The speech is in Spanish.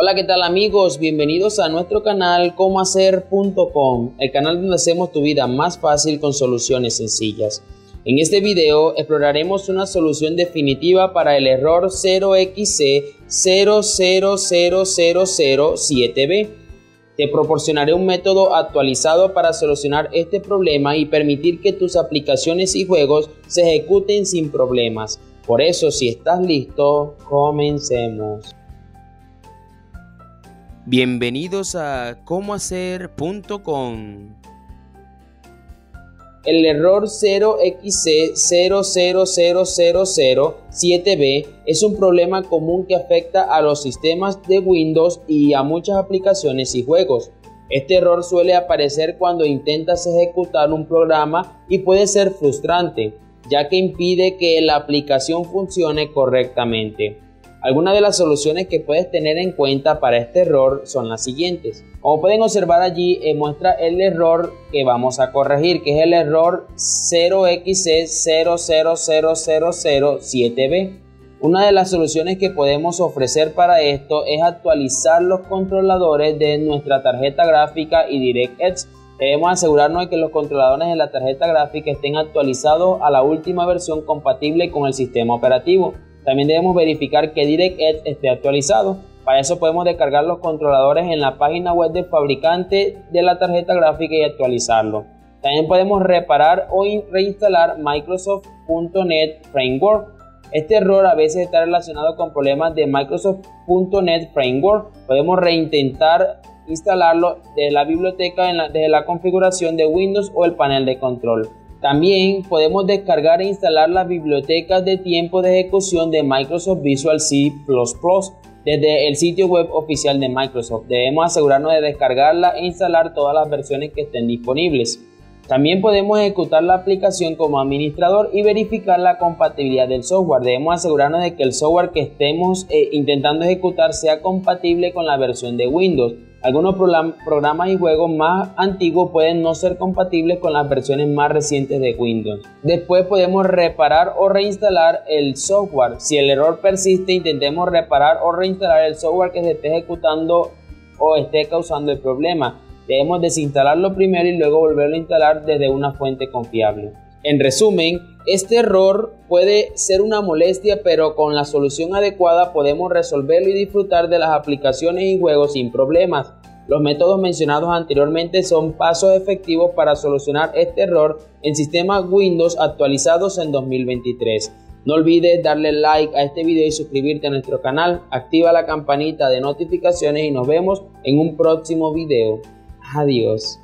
Hola, ¿qué tal amigos? Bienvenidos a nuestro canal comohacer.com, el canal donde hacemos tu vida más fácil con soluciones sencillas. En este video exploraremos una solución definitiva para el error 0xC0000007B. Te proporcionaré un método actualizado para solucionar este problema y permitir que tus aplicaciones y juegos se ejecuten sin problemas. Por eso, si estás listo, comencemos. Bienvenidos a comohacer.com. El error 0xC0000007B es un problema común que afecta a los sistemas de Windows y a muchas aplicaciones y juegos. Este error suele aparecer cuando intentas ejecutar un programa y puede ser frustrante, ya que impide que la aplicación funcione correctamente. Algunas de las soluciones que puedes tener en cuenta para este error son las siguientes. Como pueden observar allí, eh, muestra el error que vamos a corregir, que es el error 0xC0000007B. Una de las soluciones que podemos ofrecer para esto es actualizar los controladores de nuestra tarjeta gráfica y DirectX. Debemos asegurarnos de que los controladores de la tarjeta gráfica estén actualizados a la última versión compatible con el sistema operativo. También debemos verificar que DirectX esté actualizado. Para eso podemos descargar los controladores en la página web del fabricante de la tarjeta gráfica y actualizarlo. También podemos reparar o reinstalar Microsoft.NET Framework. Este error a veces está relacionado con problemas de Microsoft.NET Framework. Podemos reintentar instalarlo desde la biblioteca desde la configuración de Windows o el panel de control. También podemos descargar e instalar las bibliotecas de tiempo de ejecución de Microsoft Visual C++ desde el sitio web oficial de Microsoft. Debemos asegurarnos de descargarla e instalar todas las versiones que estén disponibles. También podemos ejecutar la aplicación como administrador y verificar la compatibilidad del software. Debemos asegurarnos de que el software que estemos eh, intentando ejecutar sea compatible con la versión de Windows. Algunos programas y juegos más antiguos pueden no ser compatibles con las versiones más recientes de Windows. Después podemos reparar o reinstalar el software. Si el error persiste, intentemos reparar o reinstalar el software que se esté ejecutando o esté causando el problema. Debemos desinstalarlo primero y luego volverlo a instalar desde una fuente confiable. En resumen, este error puede ser una molestia, pero con la solución adecuada podemos resolverlo y disfrutar de las aplicaciones y juegos sin problemas. Los métodos mencionados anteriormente son pasos efectivos para solucionar este error en sistemas Windows actualizados en 2023. No olvides darle like a este video y suscribirte a nuestro canal, activa la campanita de notificaciones y nos vemos en un próximo video. Adiós.